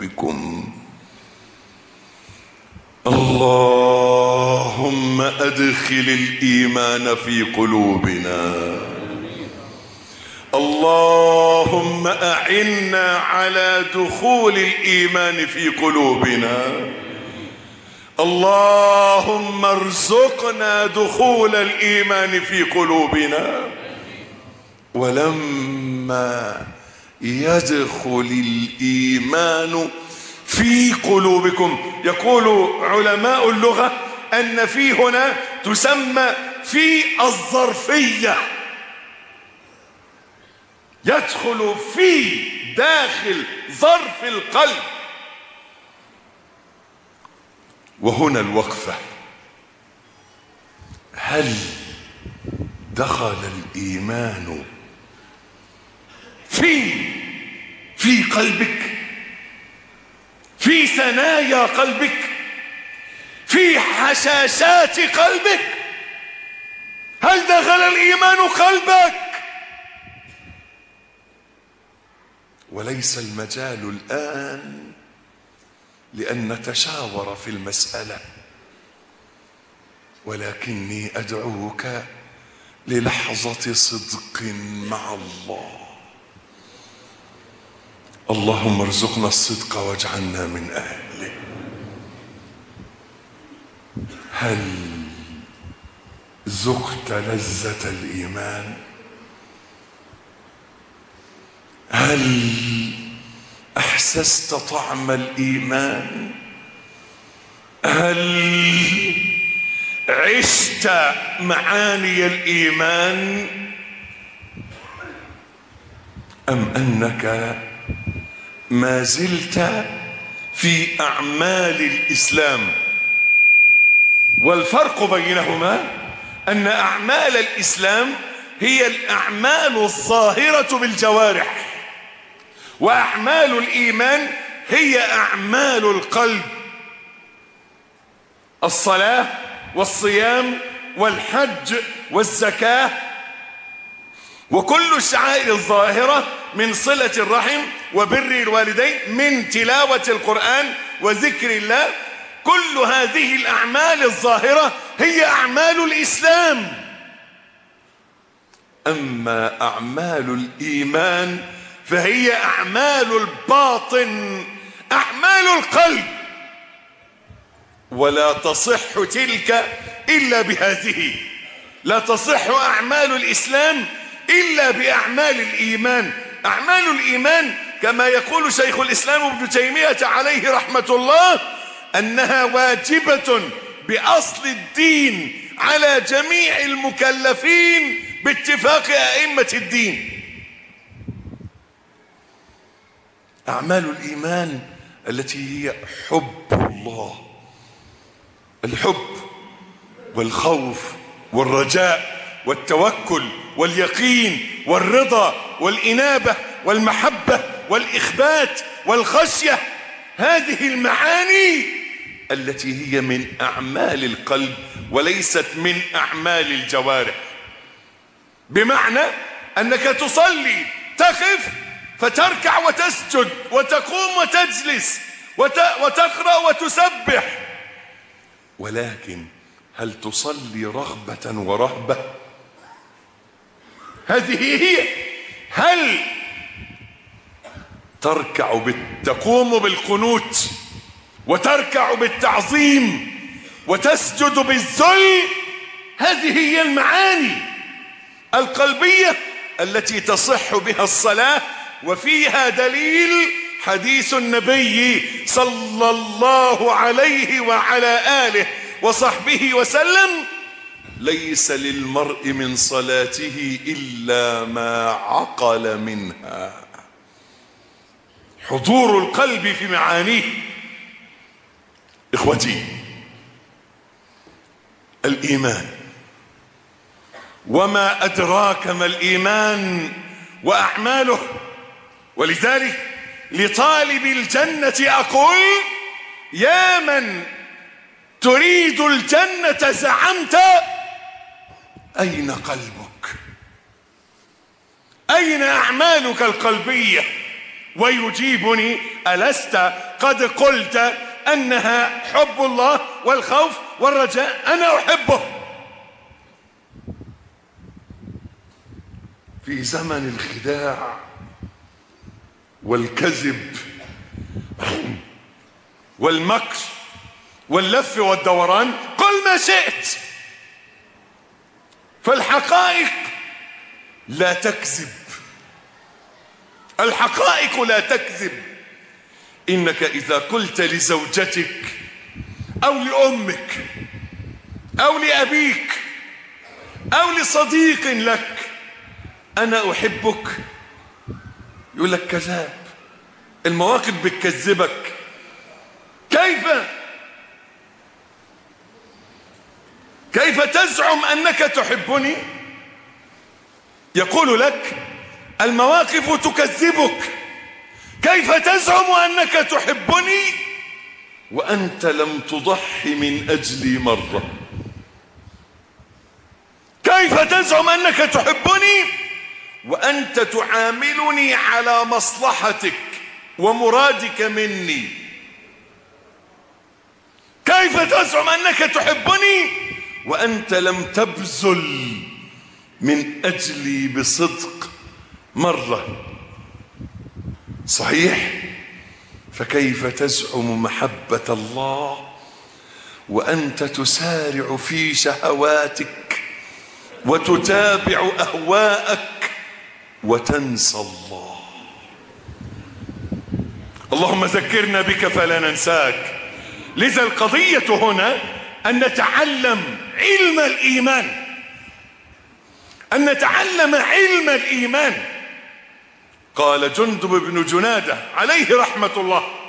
قلوبكم اللهم أدخل الإيمان في قلوبنا. اللهم أعنا على دخول الإيمان في قلوبنا. اللهم ارزقنا دخول الإيمان في قلوبنا. ولما يدخل الإيمان في قلوبكم. يقول علماء اللغة أن في هنا تسمى في الظرفية. يدخل في داخل ظرف القلب. وهنا الوقفة. هل دخل الإيمان في في قلبك في ثنايا قلبك في حشاشات قلبك. هل دخل الإيمان قلبك؟ وليس المجال الآن لأن نتشاور في المسألة. ولكني أدعوك للحظة صدق مع الله. اللهم ارزقنا الصدق واجعلنا من أهله. هل ذقت لذة الإيمان؟ هل أحسست طعم الإيمان؟ هل عشت معاني الإيمان؟ أم أنك ما زلت في أعمال الإسلام. والفرق بينهما أن أعمال الإسلام هي الأعمال الظاهرة بالجوارح وأعمال الإيمان هي أعمال القلب. الصلاة والصيام والحج والزكاة وكل الشعائر الظاهرة من صلة الرحم وبر الوالدين من تلاوة القرآن وذكر الله. كل هذه الأعمال الظاهرة هي أعمال الإسلام. أما أعمال الإيمان فهي أعمال الباطن أعمال القلب. ولا تصح تلك إلا بهذه. لا تصح أعمال الإسلام إلا بأعمال الإيمان. أعمال الإيمان كما يقول شيخ الإسلام ابن تيمية عليه رحمة الله أنها واجبة بأصل الدين على جميع المكلفين باتفاق أئمة الدين. أعمال الإيمان التي هي حب الله. الحب والخوف والرجاء والتوكل واليقين والرضا والإنابة والمحبة والإخبات والخشية. هذه المعاني التي هي من أعمال القلب وليست من أعمال الجوارح. بمعنى أنك تصلي تقف فتركع وتسجد وتقوم وتجلس وت... وتقرأ وتسبح. ولكن هل تصلي رغبة ورهبة؟ هذه هي. هل تركع بال... تقوم بالقنوت وتركع بالتعظيم وتسجد بالذل؟ هذه هي المعاني القلبية التي تصح بها الصلاة وفيها دليل حديث النبي صلى الله عليه وعلى آله وصحبه وسلم ليس للمرء من صلاته إلا ما عقل منها. حضور القلب في معانيه. إخوتي الإيمان. وما أدراك ما الإيمان وأعماله. ولذلك لطالب الجنة أقول يا من تريد الجنة زعمت أين قلبك؟ أين أعمالك القلبية؟ ويجيبني ألست قد قلت أنها حب الله والخوف والرجاء؟ أنا أحبه. في زمن الخداع والكذب والمكر واللف والدوران قل ما شئت. فالحقائق لا تكذب. الحقائق لا تكذب. إنك إذا قلت لزوجتك أو لأمك أو لأبيك أو لصديق لك أنا أحبك. يقول لك كذاب. المواقف بتكذبك. كيف؟ كيف تزعم أنك تحبني؟ يقول لك المواقف تكذبك. كيف تزعم أنك تحبني؟ وأنت لم تضحي من اجلي مرة. كيف تزعم أنك تحبني؟ وأنت تعاملني على مصلحتك ومرادك مني. كيف تزعم أنك تحبني؟ وأنت لم تبذل من أجلي بصدق مرة. صحيح؟ فكيف تزعم محبة الله وأنت تسارع في شهواتك وتتابع أهواءك وتنسى الله؟ اللهم ذكرنا بك فلا ننساك. لذا القضية هنا أن نتعلم علم الإيمان. أن نتعلم علم الإيمان. قال جندب بن جنادة عليه رحمة الله.